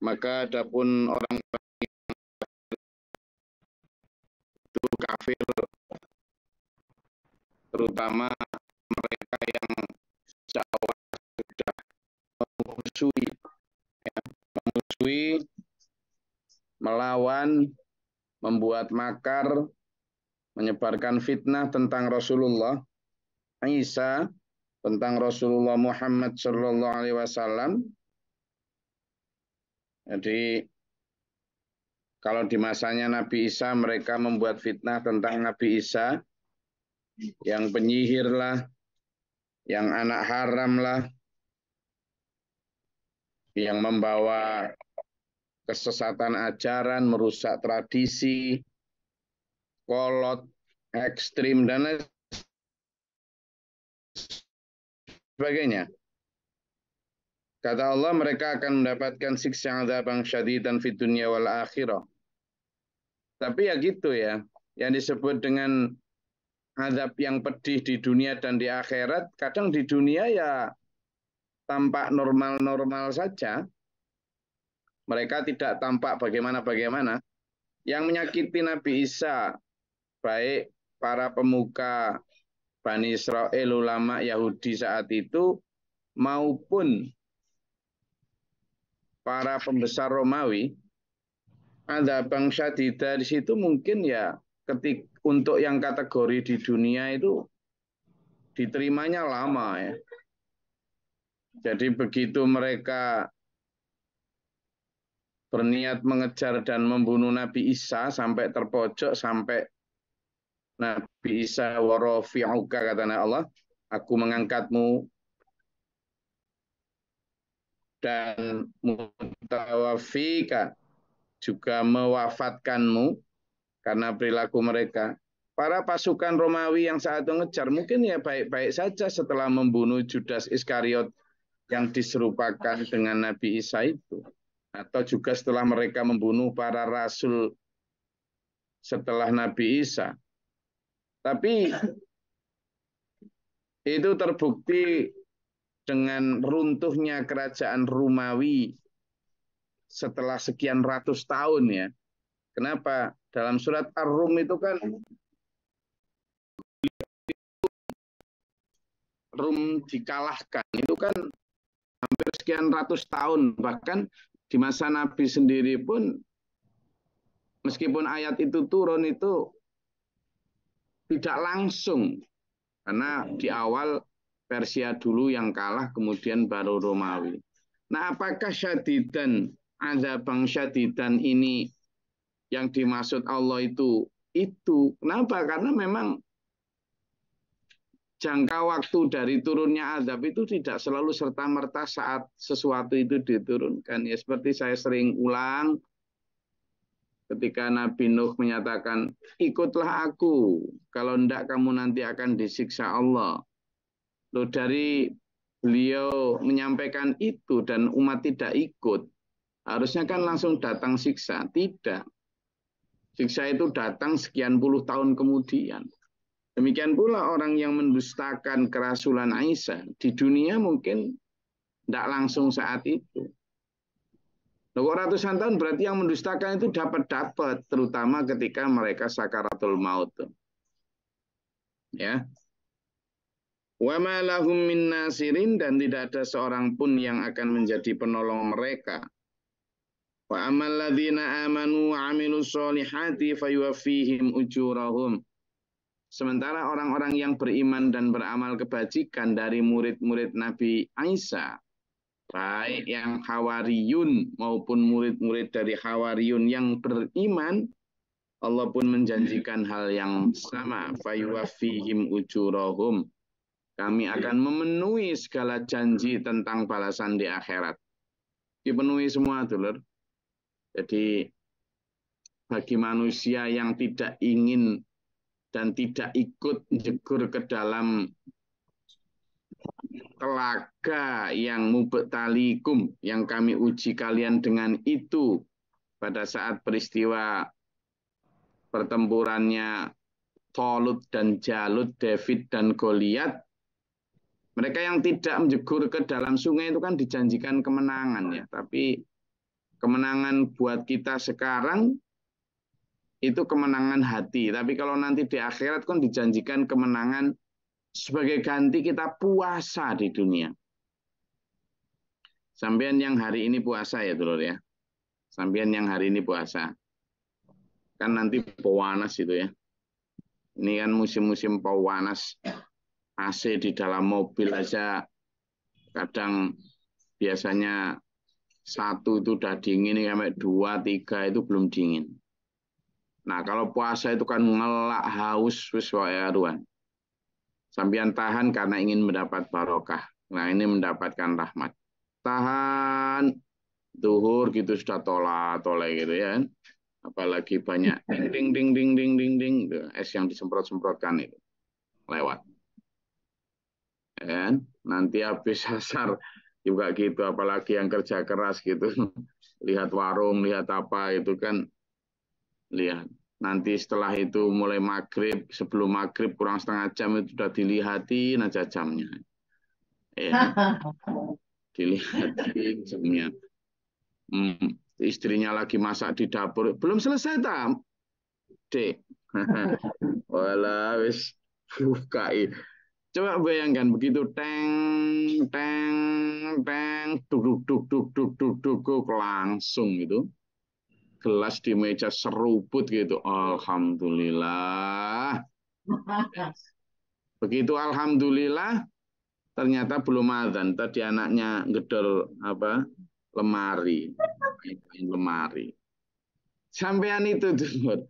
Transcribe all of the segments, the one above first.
Maka adapun orang itu kafir terutama mereka yang sejak sudah memusuhi ya, memusuhi melawan membuat makar menyebarkan fitnah tentang Rasulullah Isa tentang Rasulullah Muhammad Sallallahu Alaihi Wasallam. Jadi kalau di masanya Nabi Isa mereka membuat fitnah tentang Nabi Isa yang penyihir lah, yang anak haram lah, yang membawa kesesatan ajaran, merusak tradisi, kolot, ekstrim, dan lain sebagainya. Kata Allah, mereka akan mendapatkan siksa azab yang dan fit dunia wal akhirah. Tapi ya gitu ya, yang disebut dengan azab yang pedih di dunia dan di akhirat, kadang di dunia ya tampak normal-normal saja. Mereka tidak tampak bagaimana-bagaimana. Yang menyakiti Nabi Isa, baik para pemuka Bani Israel ulama Yahudi saat itu maupun para pembesar Romawi ada bangsa di di situ mungkin ya ketik untuk yang kategori di dunia itu diterimanya lama ya. Jadi begitu mereka berniat mengejar dan membunuh Nabi Isa sampai terpojok sampai Nabi Isa warafi'uka kata Allah, aku mengangkatmu dan mutawafika juga mewafatkanmu karena perilaku mereka. Para pasukan Romawi yang saat itu ngejar mungkin ya baik-baik saja setelah membunuh Judas Iskariot yang diserupakan dengan Nabi Isa itu. Atau juga setelah mereka membunuh para rasul setelah Nabi Isa. Tapi itu terbukti dengan runtuhnya kerajaan Romawi setelah sekian ratus tahun ya. Kenapa? Dalam surat Ar-Rum itu kan Rum dikalahkan itu kan hampir sekian ratus tahun bahkan di masa Nabi sendiri pun meskipun ayat itu turun itu tidak langsung karena di awal Persia dulu yang kalah kemudian baru Romawi. Nah, apakah syadidan ada bang syadidan ini yang dimaksud Allah itu itu kenapa? Karena memang jangka waktu dari turunnya azab itu tidak selalu serta merta saat sesuatu itu diturunkan. Ya seperti saya sering ulang ketika Nabi Nuh menyatakan, ikutlah aku, kalau tidak kamu nanti akan disiksa Allah. Loh dari beliau menyampaikan itu dan umat tidak ikut, harusnya kan langsung datang siksa. Tidak. Siksa itu datang sekian puluh tahun kemudian. Demikian pula orang yang mendustakan kerasulan Aisyah di dunia mungkin tidak langsung saat itu. Nah, ratusan tahun berarti yang mendustakan itu dapat-dapat, terutama ketika mereka sakaratul maut. Ya. Wa ma lahum min nasirin dan tidak ada seorang pun yang akan menjadi penolong mereka. Wa amal ladzina amanu wa amilus solihati fayuwaffihim ujurahum. Sementara orang-orang yang beriman dan beramal kebajikan dari murid-murid Nabi Aisyah baik yang hawariyun maupun murid-murid dari hawariyun yang beriman Allah pun menjanjikan hal yang sama fayuwafihim ujurahum kami akan memenuhi segala janji tentang balasan di akhirat. Dipenuhi semua dulur. Jadi bagi manusia yang tidak ingin dan tidak ikut jegur ke dalam telaga yang mubektalikum yang kami uji kalian dengan itu pada saat peristiwa pertempurannya Tolut dan Jalut, David dan Goliat. Mereka yang tidak menjegur ke dalam sungai itu kan dijanjikan kemenangan ya, tapi Kemenangan buat kita sekarang itu kemenangan hati. Tapi kalau nanti di akhirat kan dijanjikan kemenangan sebagai ganti kita puasa di dunia. Sampean yang hari ini puasa ya, Dulur ya. Sampean yang hari ini puasa. Kan nanti pewanas itu ya. Ini kan musim-musim pewanas. AC di dalam mobil aja kadang biasanya satu itu udah dingin sampai dua tiga itu belum dingin. Nah kalau puasa itu kan ngelak haus wis ruan. Sambian tahan karena ingin mendapat barokah. Nah ini mendapatkan rahmat. Tahan duhur gitu sudah tola tolak gitu ya. Apalagi banyak ding ding ding ding ding ding es yang disemprot semprotkan itu lewat. Dan nanti habis asar juga gitu apalagi yang kerja keras gitu. Lihat warung lihat apa itu kan. Lihat. Nanti setelah itu mulai maghrib sebelum maghrib kurang setengah jam itu sudah dilihati aja jamnya. Ya dilihati jamnya. Hmm, istrinya lagi masak di dapur. Belum selesai tam? Dek. Wala wis. Buka Coba bayangkan begitu teng teng teng duk duk duk duk duk duk duk, langsung itu gelas di meja seruput gitu. Alhamdulillah. Begitu alhamdulillah ternyata belum azan. Tadi anaknya gedor apa? lemari. lemari. Sampean itu tuh.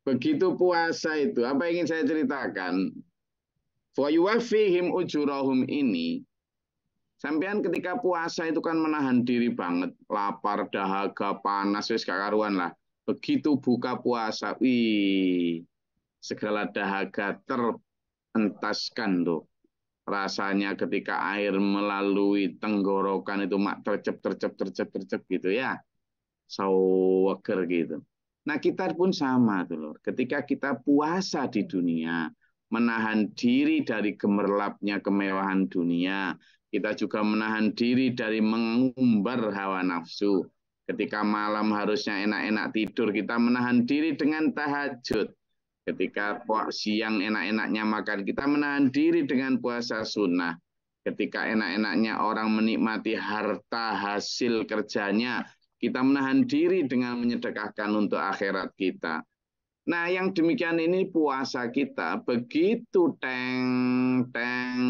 Begitu puasa itu, apa ingin saya ceritakan? Fayuwafihim ujurahum ini Sampean ketika puasa itu kan menahan diri banget, lapar, dahaga, panas, wis karuan lah. Begitu buka puasa, wih, segala dahaga terentaskan tuh. Rasanya ketika air melalui tenggorokan itu mak tercep, tercep, tercep, tercep gitu ya. Sawager gitu. Nah kita pun sama tuh loh. Ketika kita puasa di dunia, menahan diri dari gemerlapnya kemewahan dunia. Kita juga menahan diri dari mengumbar hawa nafsu. Ketika malam harusnya enak-enak tidur, kita menahan diri dengan tahajud. Ketika siang enak-enaknya makan, kita menahan diri dengan puasa sunnah. Ketika enak-enaknya orang menikmati harta hasil kerjanya, kita menahan diri dengan menyedekahkan untuk akhirat kita. Nah, yang demikian ini puasa kita begitu teng teng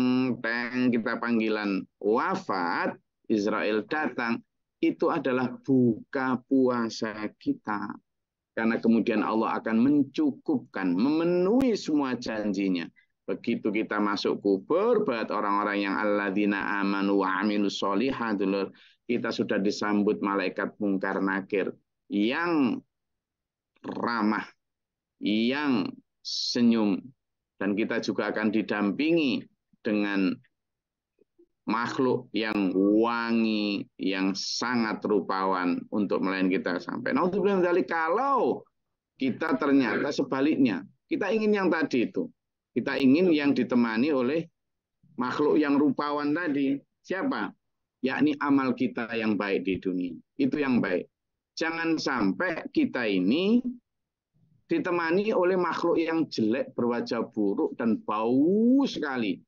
teng kita panggilan wafat Israel datang itu adalah buka puasa kita. Karena kemudian Allah akan mencukupkan, memenuhi semua janjinya. Begitu kita masuk kubur, buat orang-orang yang alladzina amanu wa amilu solihatul, kita sudah disambut malaikat mungkar nakir yang ramah yang senyum dan kita juga akan didampingi dengan makhluk yang wangi, yang sangat rupawan untuk melayani kita sampai. Nah, dari kalau kita ternyata sebaliknya, kita ingin yang tadi itu. Kita ingin yang ditemani oleh makhluk yang rupawan tadi. Siapa? Yakni amal kita yang baik di dunia. Itu yang baik. Jangan sampai kita ini ditemani oleh makhluk yang jelek, berwajah buruk, dan bau sekali.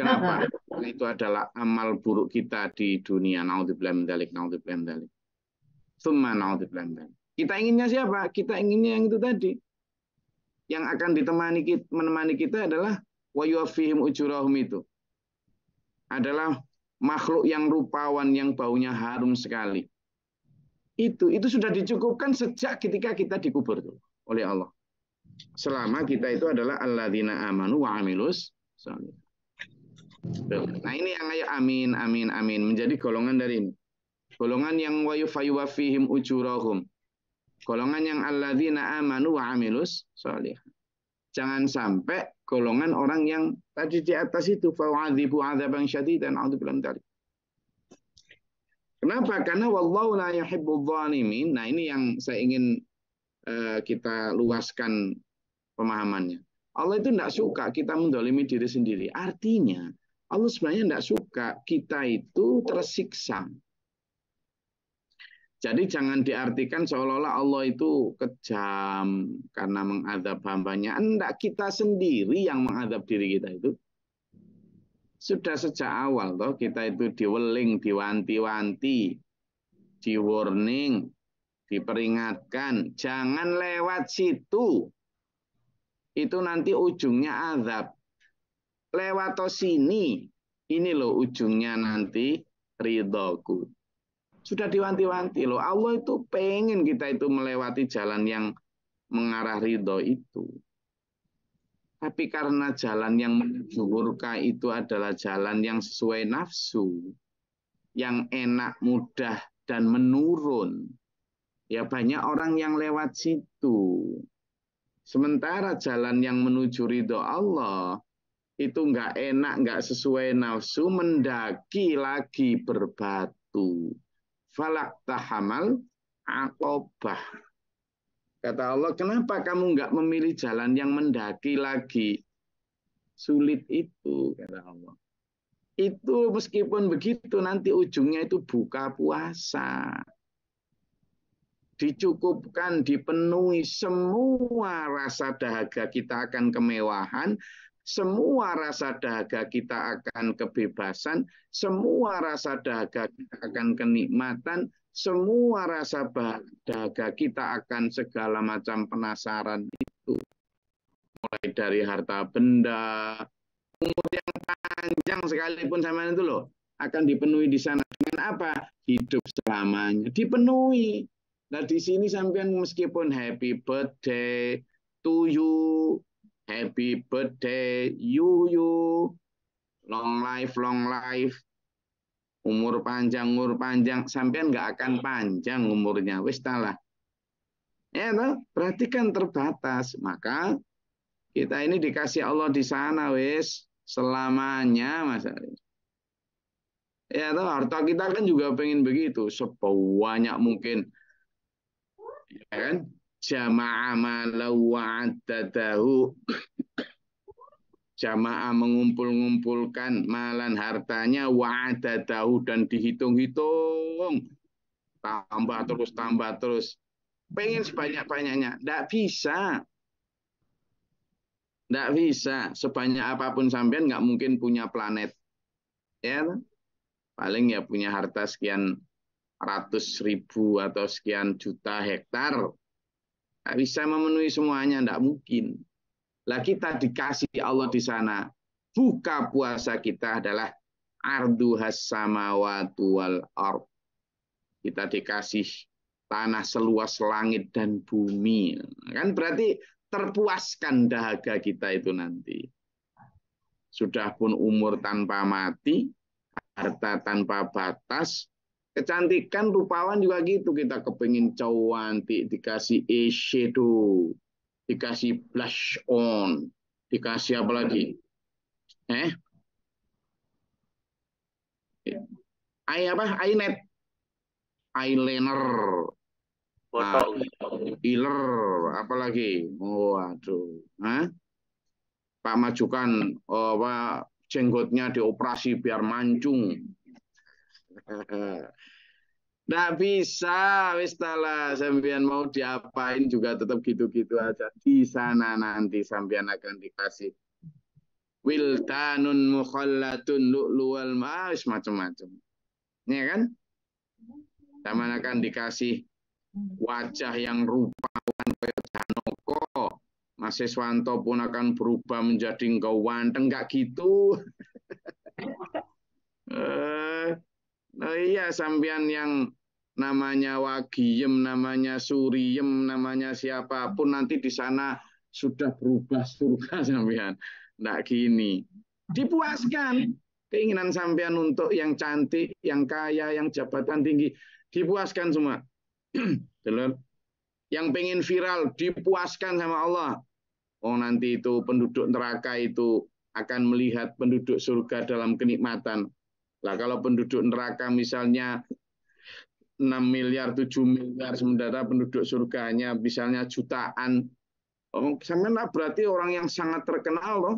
Kenapa? Karena itu adalah amal buruk kita di dunia. Naudzubillah min dzalik, naudzubillah min dzalik. Tsumma naudzubillah Kita inginnya siapa? Kita inginnya yang itu tadi. Yang akan ditemani kita, menemani kita adalah wa yuwafihim ujurahum itu. Adalah makhluk yang rupawan yang baunya harum sekali. Itu itu sudah dicukupkan sejak ketika kita dikubur tuh oleh Allah. Selama kita itu adalah alladzina amanu wa amilus Nah ini yang ayat amin, amin, amin. Menjadi golongan dari ini. Golongan yang wa yufayuwafihim ujurahum. Golongan yang alladzina amanu wa amilus salih. Jangan sampai golongan orang yang tadi di atas itu fa'adhibu adzaban syadidan a'udzubillahi dari. Kenapa? Karena wallahu la yuhibbul zalimin. Nah, ini yang saya ingin Eh, kita luaskan pemahamannya. Allah itu tidak suka kita mendolimi diri sendiri. Artinya, Allah sebenarnya tidak suka kita itu tersiksa. Jadi jangan diartikan seolah-olah Allah itu kejam karena mengadab hambanya. Enggak, kita sendiri yang mengadab diri kita itu. Sudah sejak awal toh kita itu diweling, diwanti-wanti, di warning, diperingatkan, jangan lewat situ. Itu nanti ujungnya azab. Lewat sini, ini loh ujungnya nanti ridhoku. Sudah diwanti-wanti loh. Allah itu pengen kita itu melewati jalan yang mengarah ridho itu. Tapi karena jalan yang menuju murka itu adalah jalan yang sesuai nafsu, yang enak, mudah, dan menurun. Ya banyak orang yang lewat situ. Sementara jalan yang menuju ridho Allah itu nggak enak, nggak sesuai nafsu, mendaki lagi berbatu falak tahamal akobah. Kata Allah, kenapa kamu nggak memilih jalan yang mendaki lagi? Sulit itu, kata Allah. Itu meskipun begitu, nanti ujungnya itu buka puasa. Dicukupkan, dipenuhi semua rasa dahaga kita akan kemewahan, semua rasa dahaga kita akan kebebasan, semua rasa dahaga kita akan kenikmatan, semua rasa dahaga kita akan segala macam penasaran itu. Mulai dari harta benda, umur yang panjang sekalipun sama itu loh, akan dipenuhi di sana dengan apa? Hidup selamanya dipenuhi. Nah di sini sampean meskipun happy birthday to you, Happy birthday, Yuyu. Long life, long life. Umur panjang, umur panjang. Sampai nggak akan panjang umurnya. Wis talah. Ya, no? berarti kan terbatas. Maka kita ini dikasih Allah di sana, wis selamanya, Mas. Ya, toh, harta kita kan juga pengen begitu, sebanyak mungkin. Ya kan? jama'a malau jamaah mengumpul-ngumpulkan malan hartanya wa'adadahu dan dihitung-hitung. Tambah terus tambah terus. Pengen sebanyak-banyaknya. Tidak bisa. Tidak bisa. Sebanyak apa pun sampean nggak mungkin punya planet. Ya paling ya punya harta sekian ratus ribu atau sekian juta hektar bisa memenuhi semuanya, tidak mungkin. Lah kita dikasih Allah di sana. Buka puasa kita adalah ardu samawatu wal ard. Kita dikasih tanah seluas langit dan bumi. Kan berarti terpuaskan dahaga kita itu nanti. Sudah pun umur tanpa mati, harta tanpa batas, Kecantikan rupawan juga gitu. Kita kepingin cantik, dikasih eyeshadow, dikasih blush on, dikasih apa lagi? Eh? Eye apa? Eyenet. Eyeliner. Nah, apa lagi? Oh, aduh. Hah? Pak majukan oh, apa jenggotnya dioperasi biar mancung. Nggak bisa, wis sampean mau diapain juga tetap gitu-gitu aja. Di sana nanti sampean akan dikasih wildanun mukhallatun lu'luwal ma'is macam-macam. Ya kan? Sama akan dikasih wajah yang rupawan kayak Janoko. Mas Siswanto pun akan berubah menjadi engkau wanteng, enggak gitu. eh, Nah, iya sampean yang namanya Wagiem, namanya Suriem, namanya siapa pun nanti di sana sudah berubah surga sampean. Nggak gini. Dipuaskan keinginan sampean untuk yang cantik, yang kaya, yang jabatan tinggi, dipuaskan semua. yang pengen viral dipuaskan sama Allah. Oh nanti itu penduduk neraka itu akan melihat penduduk surga dalam kenikmatan. Lah kalau penduduk neraka misalnya 6 miliar, 7 miliar, sementara penduduk surganya misalnya jutaan. Oh, sama berarti orang yang sangat terkenal loh.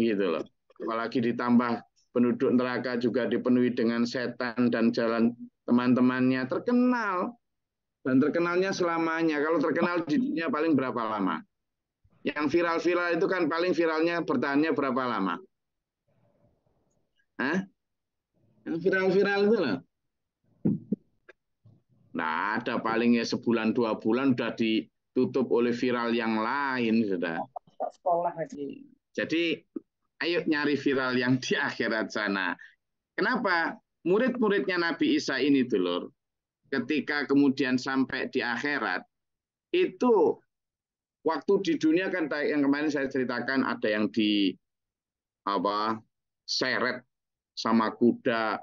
Gitu loh. Apalagi ditambah penduduk neraka juga dipenuhi dengan setan dan jalan teman-temannya terkenal dan terkenalnya selamanya. Kalau terkenal di dunia paling berapa lama? Yang viral-viral itu kan paling viralnya bertahannya berapa lama? Hah? Yang viral-viral itu loh. Nah, ada palingnya sebulan dua bulan sudah ditutup oleh viral yang lain sudah. Sekolah lagi. Jadi ayo nyari viral yang di akhirat sana. Kenapa? Murid-muridnya Nabi Isa ini dulur, ketika kemudian sampai di akhirat, itu waktu di dunia kan yang kemarin saya ceritakan ada yang di apa seret sama kuda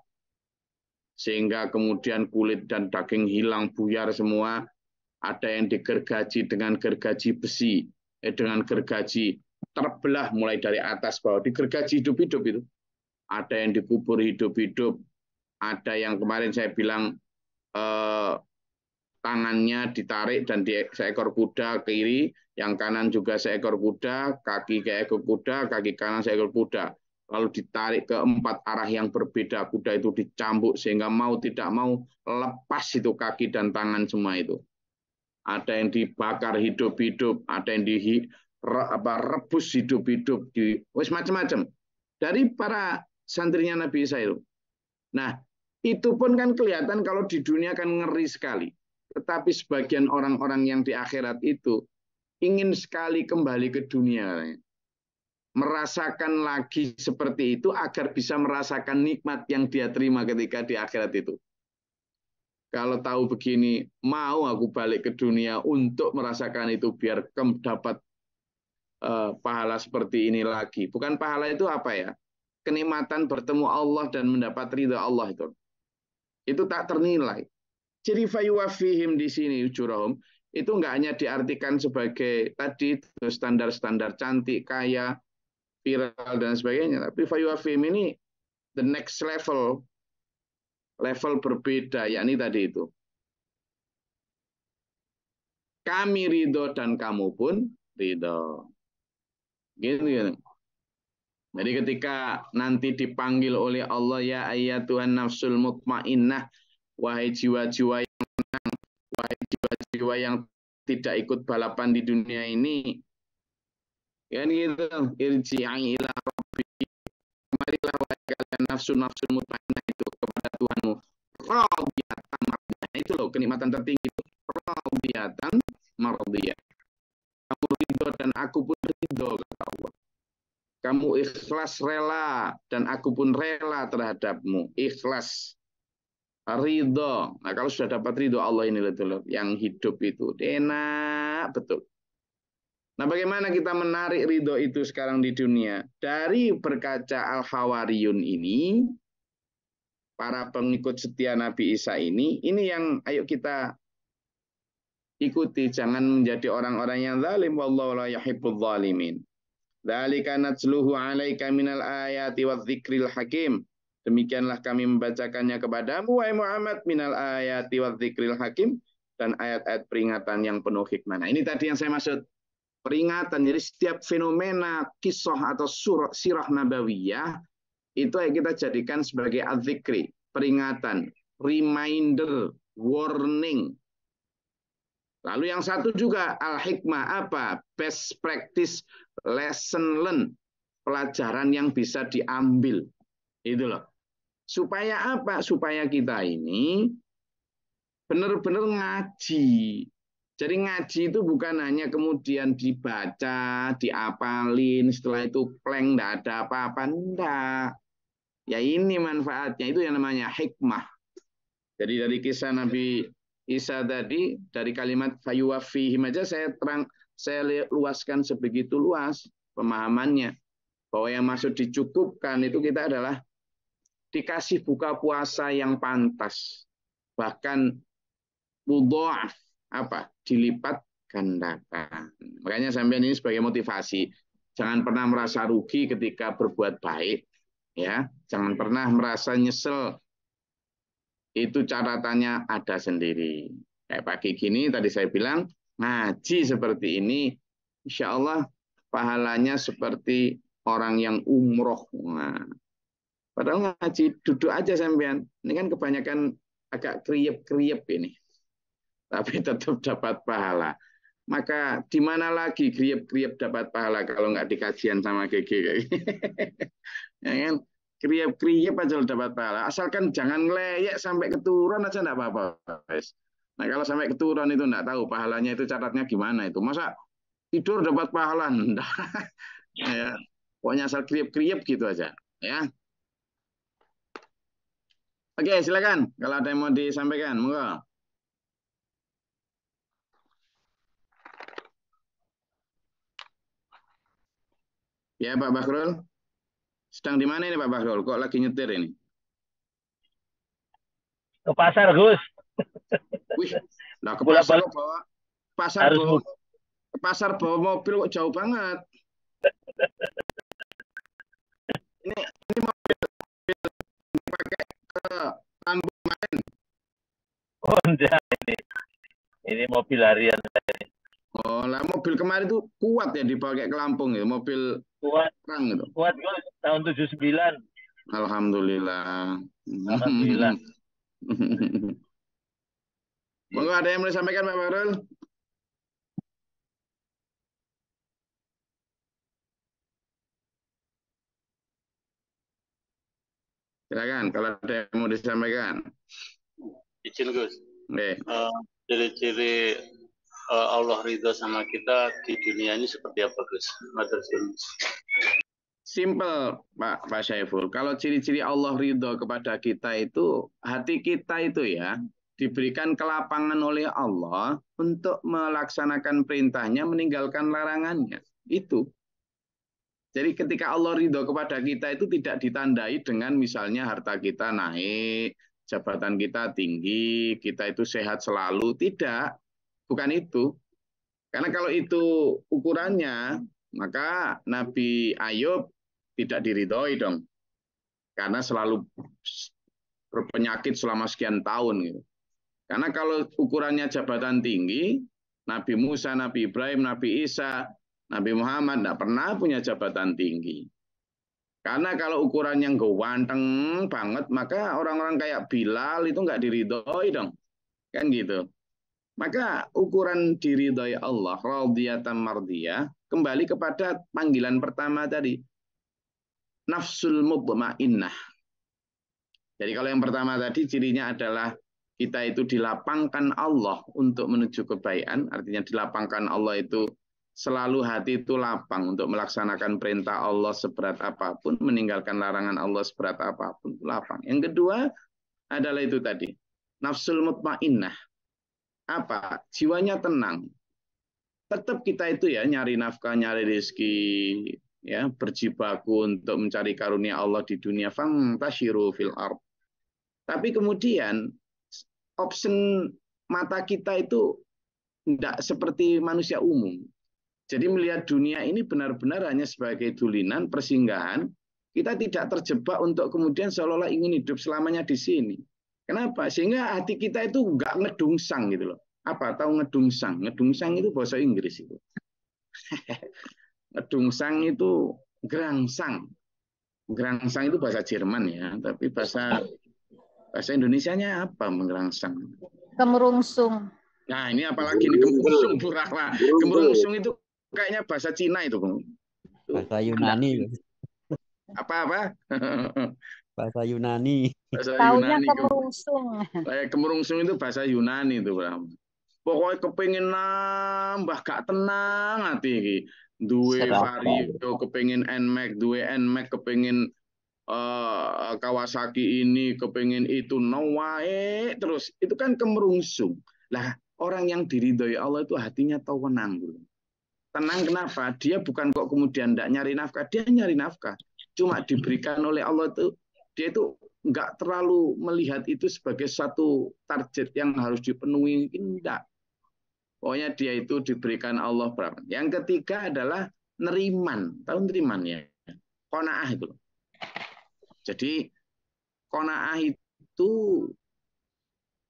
sehingga kemudian kulit dan daging hilang buyar semua. Ada yang digergaji dengan gergaji besi, eh, dengan gergaji terbelah mulai dari atas bawah, digergaji hidup-hidup itu. Ada yang dikubur hidup-hidup, ada yang kemarin saya bilang eh, tangannya ditarik dan di seekor kuda kiri, yang kanan juga seekor kuda, kaki ke ekor kuda, kaki kanan seekor kuda lalu ditarik ke empat arah yang berbeda, kuda itu dicambuk sehingga mau tidak mau lepas itu kaki dan tangan semua itu. Ada yang dibakar hidup-hidup, ada yang di apa, rebus hidup-hidup, di wes macam-macam. Dari para santrinya Nabi Isa itu. Nah, itu pun kan kelihatan kalau di dunia kan ngeri sekali. Tetapi sebagian orang-orang yang di akhirat itu ingin sekali kembali ke dunia merasakan lagi seperti itu agar bisa merasakan nikmat yang dia terima ketika di akhirat itu. Kalau tahu begini, mau aku balik ke dunia untuk merasakan itu biar dapat uh, pahala seperti ini lagi. Bukan pahala itu apa ya? Kenikmatan bertemu Allah dan mendapat ridha Allah itu. Itu tak ternilai. Jadi fayuwafihim di sini curahum itu enggak hanya diartikan sebagai tadi standar-standar cantik, kaya, viral dan sebagainya. Tapi Fayuafim ini the next level, level berbeda, yakni tadi itu. Kami ridho dan kamu pun ridho. Gitu, gitu. Jadi ketika nanti dipanggil oleh Allah ya ayat Tuhan nafsul mutmainnah wahai jiwa-jiwa yang menang, wahai jiwa-jiwa yang tidak ikut balapan di dunia ini, Kan gitu. Irji'i ila rabbi. Kemarilah wahai kalian nafsu-nafsu mutmainnah itu kepada Tuhanmu. Radiyatan mardiyah. Itu loh kenikmatan tertinggi itu. Radiyatan mardiyah. Kamu ridho dan aku pun ridho kata Allah. Kamu ikhlas rela dan aku pun rela terhadapmu. Ikhlas ridho. Nah, kalau sudah dapat ridho Allah ini loh, yang hidup itu enak betul. Nah, bagaimana kita menarik ridho itu sekarang di dunia? Dari berkaca Al-Hawariyun ini, para pengikut setia Nabi Isa ini, ini yang ayo kita ikuti. Jangan menjadi orang-orang yang zalim. Wallahu la yuhibbul zalimin. Dzalika natsluhu 'alaika minal ayati wadh-dzikril hakim. Demikianlah kami membacakannya kepadamu wahai Muhammad minal ayati wadh-dzikril hakim dan ayat-ayat peringatan yang penuh hikmah. Nah, ini tadi yang saya maksud peringatan. Jadi setiap fenomena kisah atau surah sirah nabawiyah itu yang kita jadikan sebagai adzikri, peringatan, reminder, warning. Lalu yang satu juga al-hikmah apa? Best practice, lesson learn, pelajaran yang bisa diambil. Itu loh. Supaya apa? Supaya kita ini benar-benar ngaji, jadi ngaji itu bukan hanya kemudian dibaca, diapalin, setelah itu pleng, tidak ada apa-apa. Tidak. Ya ini manfaatnya, itu yang namanya hikmah. Jadi dari kisah Nabi Isa tadi, dari kalimat fayuwafihim aja saya terang, saya luaskan sebegitu luas pemahamannya. Bahwa yang masuk dicukupkan itu kita adalah dikasih buka puasa yang pantas. Bahkan mudha'af apa dilipat gandakan. Makanya sampean ini sebagai motivasi, jangan pernah merasa rugi ketika berbuat baik, ya. Jangan pernah merasa nyesel. Itu catatannya ada sendiri. Kayak pagi gini tadi saya bilang ngaji seperti ini, insya Allah pahalanya seperti orang yang umroh. Nah, padahal ngaji duduk aja sampean. Ini kan kebanyakan agak kriep-kriep ini. Tapi tetap dapat pahala. Maka di mana lagi kriep-kriep dapat pahala kalau nggak di kajian sama GG ya kan? Kriep-kriep aja dapat pahala. Asalkan jangan ngeleyek sampai keturun aja enggak apa-apa. Nah kalau sampai keturun itu enggak tahu pahalanya itu catatnya gimana itu. Masa tidur dapat pahala? Ya. Pokoknya asal kriep-kriep gitu aja. Ya. Oke, silakan. Kalau ada yang mau disampaikan, monggo. Ya Pak Bahrul. Sedang di mana ini Pak Bahrul? Kok lagi nyetir ini? Ke pasar, Gus. Wih, nah ke pasar bawa pasar Harus bawa, ke pasar bawa mobil kok jauh banget. ini ini mobil, mobil pakai ke kemarin. Oh, enggak ini. Ini mobil harian ini. Oh, lah mobil kemarin itu kuat ya dipakai ke Lampung ya, mobil kuat perang itu. Kuat gue tahun 79. Alhamdulillah. Alhamdulillah. Monggo ada yang mau disampaikan Pak Bahrul? Silakan kalau ada yang mau disampaikan. Izin Gus. Okay. Uh, eh, ciri-ciri uh, Allah ridho sama kita di dunia ini seperti apa Gus? Simple Pak Pak Syaiful. Kalau ciri-ciri Allah ridho kepada kita itu hati kita itu ya diberikan kelapangan oleh Allah untuk melaksanakan perintahnya, meninggalkan larangannya. Itu. Jadi ketika Allah ridho kepada kita itu tidak ditandai dengan misalnya harta kita naik, jabatan kita tinggi, kita itu sehat selalu. Tidak. Bukan itu. Karena kalau itu ukurannya, maka Nabi Ayub tidak diridhoi dong. Karena selalu berpenyakit selama sekian tahun. Gitu. Karena kalau ukurannya jabatan tinggi, Nabi Musa, Nabi Ibrahim, Nabi Isa, Nabi Muhammad tidak pernah punya jabatan tinggi. Karena kalau ukurannya ganteng banget, maka orang-orang kayak Bilal itu nggak diridhoi dong. Kan gitu. Maka ukuran diri dari Allah, radiyatan mardiyah, kembali kepada panggilan pertama tadi. Nafsul mutmainnah. Jadi kalau yang pertama tadi cirinya adalah kita itu dilapangkan Allah untuk menuju kebaikan, artinya dilapangkan Allah itu selalu hati itu lapang untuk melaksanakan perintah Allah seberat apa pun, meninggalkan larangan Allah seberat apa pun, lapang. Yang kedua adalah itu tadi, nafsul mutmainnah apa? Jiwanya tenang. Tetap kita itu ya nyari nafkah nyari rezeki ya berjibaku untuk mencari karunia Allah di dunia. Fang tashiru fil ard. Tapi kemudian option mata kita itu tidak seperti manusia umum. Jadi melihat dunia ini benar-benar hanya sebagai dulinan persinggahan kita tidak terjebak untuk kemudian seolah-olah ingin hidup selamanya di sini Kenapa? Sehingga hati kita itu nggak ngedungsang gitu loh. Apa? Tahu ngedungsang? Ngedungsang itu bahasa Inggris itu. ngedungsang itu gerangsang. Gerangsang itu bahasa Jerman ya, tapi bahasa bahasa Indonesianya apa menggerangsang? Kemerungsung. Nah, ini apalagi ini kemerungsung Burahma. Kemerungsung itu kayaknya bahasa Cina itu, Bung. Bahasa Yunani. Apa-apa? bahasa Yunani. Bahasa Taunya Yunani. Kemerungsung. Kayak kemerungsung itu bahasa Yunani itu, Bram. Pokoknya kepingin nambah gak tenang hati ini. Dua Vario kepingin Nmax, dua Nmax kepingin uh, Kawasaki ini, kepingin itu nawae terus. Itu kan kemerungsung. Lah orang yang diridhoi Allah itu hatinya tahu tenang dulu. Tenang kenapa? Dia bukan kok kemudian tidak nyari nafkah, dia nyari nafkah. Cuma diberikan oleh Allah itu dia itu nggak terlalu melihat itu sebagai satu target yang harus dipenuhi. Tidak pokoknya dia itu diberikan Allah berapa. Yang ketiga adalah neriman. Tahu neriman ya? Konaah itu jadi konaah itu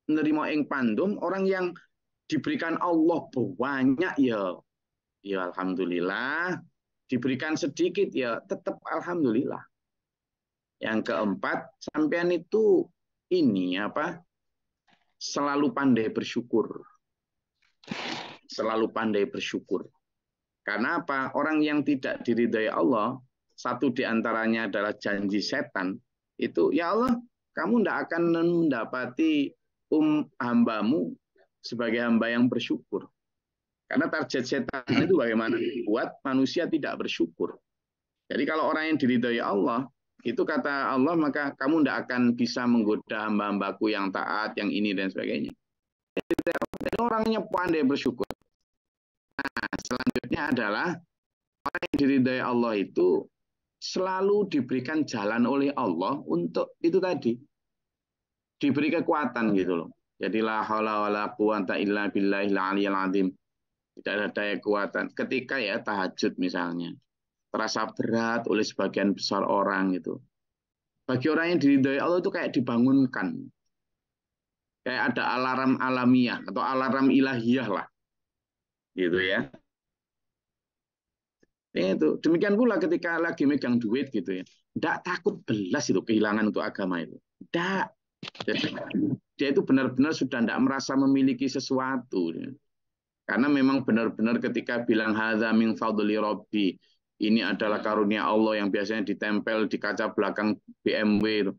nerima ing pandum orang yang diberikan Allah banyak ya ya alhamdulillah. Diberikan sedikit ya tetap alhamdulillah yang keempat, sampean itu ini apa? selalu pandai bersyukur. Selalu pandai bersyukur. Karena apa? Orang yang tidak diridhai Allah, satu di antaranya adalah janji setan, itu ya Allah, kamu tidak akan mendapati um hambamu sebagai hamba yang bersyukur. Karena target setan itu bagaimana? Buat manusia tidak bersyukur. Jadi kalau orang yang diridhoi Allah, itu kata Allah, maka kamu tidak akan bisa menggoda hamba-hambaku yang taat, yang ini dan sebagainya. Jadi orangnya pandai bersyukur. Nah, selanjutnya adalah orang yang diridhoi Allah itu selalu diberikan jalan oleh Allah untuk itu tadi. Diberi kekuatan gitu loh. Jadi la haula wala quwata illa billahil aliyil azim. Tidak ada daya kekuatan. Ketika ya tahajud misalnya terasa berat oleh sebagian besar orang itu. Bagi orang yang diridhoi Allah itu kayak dibangunkan. Kayak ada alarm alamiah atau alarm ilahiyah lah. Gitu ya. Itu. Demikian pula ketika lagi megang duit gitu ya. Tidak takut belas itu kehilangan untuk agama itu. Tidak. Dia itu benar-benar sudah tidak merasa memiliki sesuatu. Karena memang benar-benar ketika bilang hadza min fadli rabbi ini adalah karunia Allah yang biasanya ditempel di kaca belakang BMW itu.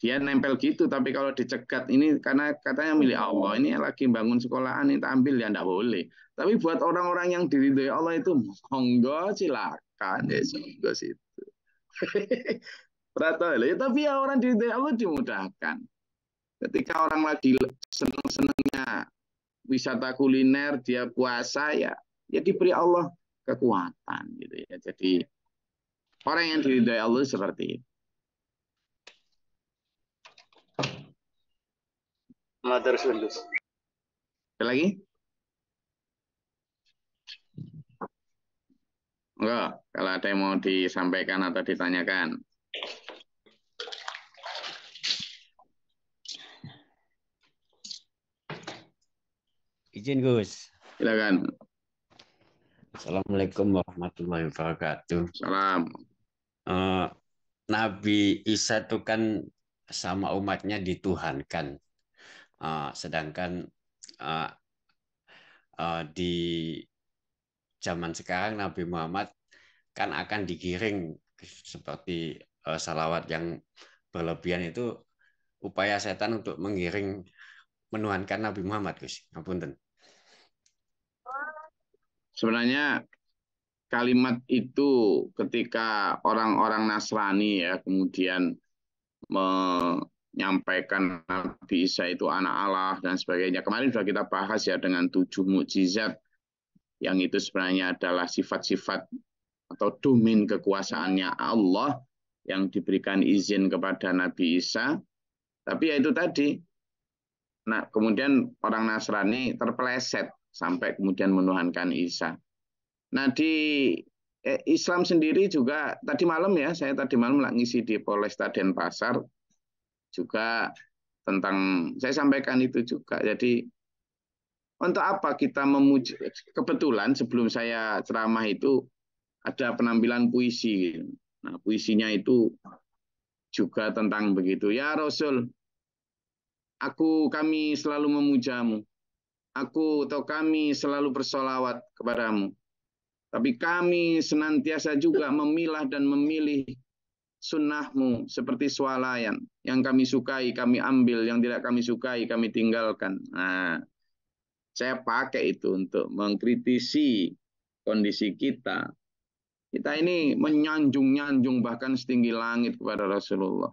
Dia nempel gitu, tapi kalau dicegat ini karena katanya milik Allah, ini lagi bangun sekolahan ini ambil ya enggak boleh. Tapi buat orang-orang yang diridhoi Allah itu monggo silakan ya monggo situ. ya, tapi ya orang diridhoi Allah dimudahkan. Ketika orang lagi seneng-senengnya wisata kuliner, dia puasa ya, ya diberi Allah kekuatan gitu ya. Jadi orang yang diridhai Allah seperti itu. Mother Sundus. lagi? Enggak, kalau ada yang mau disampaikan atau ditanyakan. Izin Gus. Silakan. Assalamualaikum warahmatullahi wabarakatuh. Salam. Uh, Nabi Isa itu kan sama umatnya dituhankan, uh, sedangkan uh, uh, di zaman sekarang Nabi Muhammad kan akan digiring seperti uh, salawat yang berlebihan itu upaya setan untuk menggiring menuhankan Nabi Muhammad, Gus. Ngapunten. Sebenarnya kalimat itu ketika orang-orang Nasrani ya kemudian menyampaikan Nabi Isa itu anak Allah dan sebagainya. Kemarin sudah kita bahas ya dengan tujuh mukjizat yang itu sebenarnya adalah sifat-sifat atau domain kekuasaannya Allah yang diberikan izin kepada Nabi Isa. Tapi ya itu tadi. Nah, kemudian orang Nasrani terpeleset sampai kemudian menuhankan Isa. Nah di eh, Islam sendiri juga tadi malam ya saya tadi malam ngisi di Polresta Denpasar juga tentang saya sampaikan itu juga. Jadi untuk apa kita memuji kebetulan sebelum saya ceramah itu ada penampilan puisi. Nah, puisinya itu juga tentang begitu. Ya Rasul, aku kami selalu memujamu aku atau kami selalu bersolawat kepadamu. Tapi kami senantiasa juga memilah dan memilih sunnahmu seperti swalayan. Yang kami sukai, kami ambil. Yang tidak kami sukai, kami tinggalkan. Nah, saya pakai itu untuk mengkritisi kondisi kita. Kita ini menyanjung-nyanjung bahkan setinggi langit kepada Rasulullah.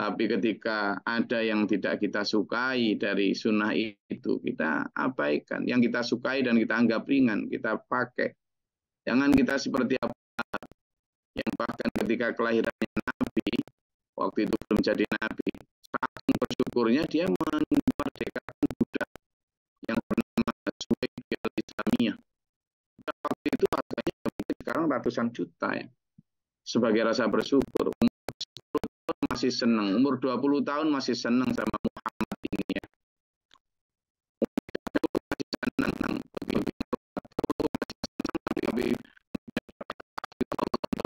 Tapi ketika ada yang tidak kita sukai dari sunnah itu, kita abaikan. Yang kita sukai dan kita anggap ringan, kita pakai. Jangan kita seperti apa yang bahkan ketika kelahirannya Nabi, waktu itu belum jadi Nabi, saking bersyukurnya dia memerdekakan budak yang bernama Suhaib al-Islamiyah. Waktu itu harganya sekarang ratusan juta ya. Sebagai rasa bersyukur masih senang, umur 20 tahun masih senang sama Muhammad ini ya.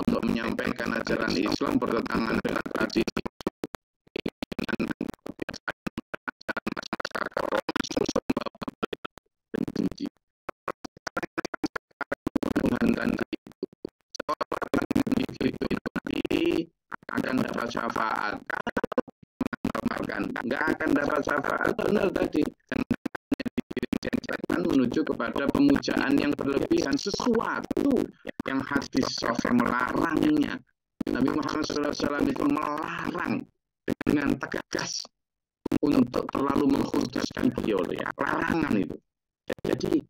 Untuk menyampaikan ajaran Islam bertentangan dengan tradisi dan akan dapat syafaat nggak akan dapat syafaat benar tadi menuju kepada pemujaan yang berlebihan sesuatu yang hadis sahih melarangnya Nabi Muhammad SAW itu melarang dengan tegas untuk terlalu mengkhususkan beliau ya larangan itu jadi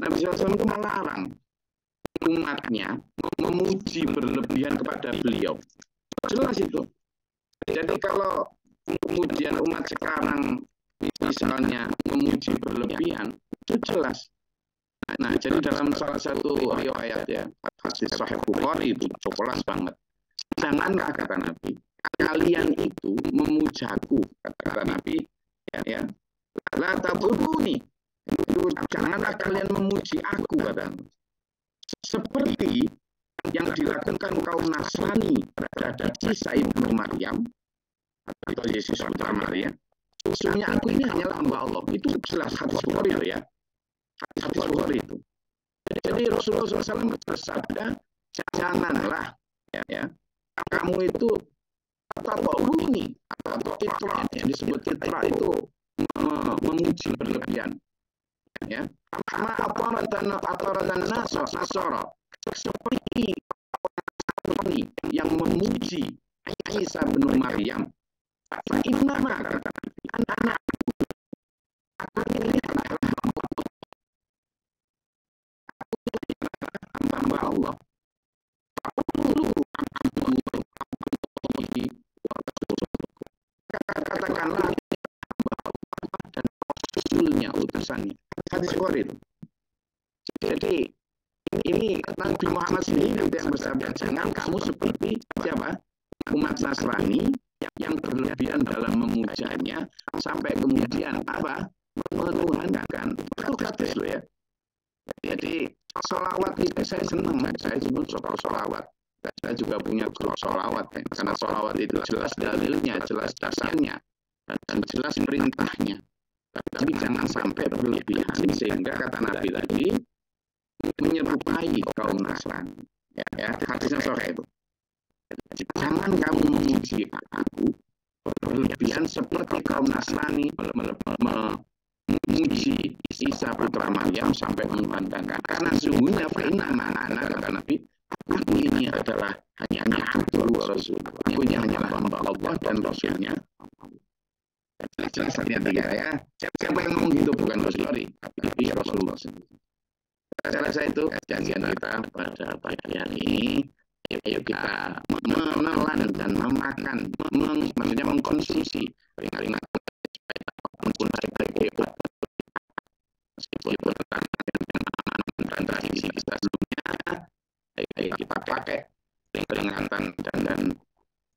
Nabi SAW itu melarang umatnya memuji berlebihan kepada beliau jelas itu jadi kalau kemudian umat sekarang misalnya memuji berlebihan itu jelas Nah, jadi dalam salah satu riwayat ya, hadis Sahih Bukhari itu jelas banget. Janganlah kata Nabi, kalian itu memujaku kata Nabi ya ya. La tabuduni. Janganlah kalian memuji aku kata Seperti yang dilakukan kaum Nasrani terhadap Isa ibnu Maryam atau Yesus putra Maria. Sesungguhnya aku ini hanyalah hamba Allah. Itu jelas hadis Bukhari ya hadis Bukhari itu. Jadi Rasulullah SAW bersabda, janganlah ya, ya kamu itu atau rumi atau fitrah yang disebut fitrah itu memuji berlebihan. Ya, sama apa dan nasor nasoro seperti yang memuji Isa bin Maryam. Fa inna ma kata anak aku Allah. Katakanlah dan rasulnya utusannya. Hadis Bukhari itu. Jadi ini Nabi Muhammad sendiri yang bersabda jangan kamu seperti siapa? Umat Nasrani yang berlebihan dalam memujanya sampai kemudian apa? Menuhankan. Itu hadis loh ya. Jadi solawat itu saya senang, saya sebut soal solawat. Saya juga punya grup solawat, ya. karena solawat itu jelas dalilnya, jelas dasarnya, dan jelas perintahnya. Tapi jangan sampai berlebihan, sehingga kata Nabi tadi, menyerupai kaum Nasrani. Ya, ya hadisnya sore itu. Jangan kamu memuji aku berlebihan seperti kaum Nasrani memuji Isa putra Maryam sampai mengandangkan karena sungguhnya fa'inna ma'ana kata Nabi aku ini adalah hanya hanya Abdul Rasul. Aku ini hanyalah hamba Allah dan Rasulnya. Jelas tiga ya. Siapa yang ngomong gitu? Bukan Rasulullah tapi Rasulullah sendiri saya rasa itu janjian kita pada pagi hari ini ayo kita menelan dan memakan maksudnya mengkonsumsi ringan-ringan pun sebagai meskipun dan tradisi kita sebelumnya ayo kita pakai peringatan dan dan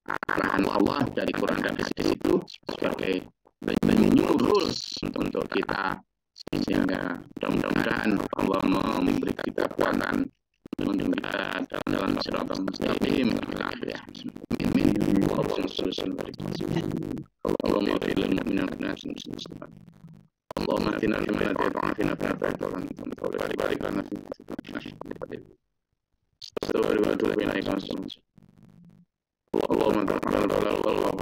arahan Allah dari Quran dan hadis itu sebagai menyuruh untuk kita sehingga mudah-mudahan Allah memberi kita kekuatan untuk kita dalam siratal mustaqim ya min min Allah اللهم اغفر للمؤمنين والمؤمنات المسلمين اللهم اهدنا فيمن هديت وعافنا فيما عافيت ومن فضلك بارك لنا فيما استغفر واتوب اليك اللهم تقبل ولا الله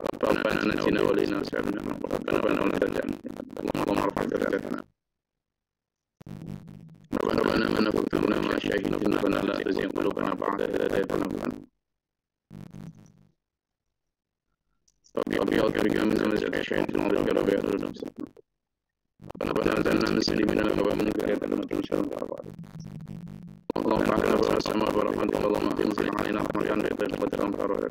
ربنا آتنا ولينا سعدنا ربنا ولا تجعلنا اللهم ارفع درجتنا ربنا من فهمنا ما شهدنا ربنا لا تزغ قلوبنا بعد إذ هديتنا ربي أكرم من زمزة الشيطان ربي أكرم من ربنا أنزلنا من سلمنا ومن كريتنا من شر الأرباب اللهم أكرم السماء ورحمة اللهم أنزل علينا رحمة أنت قدر أمر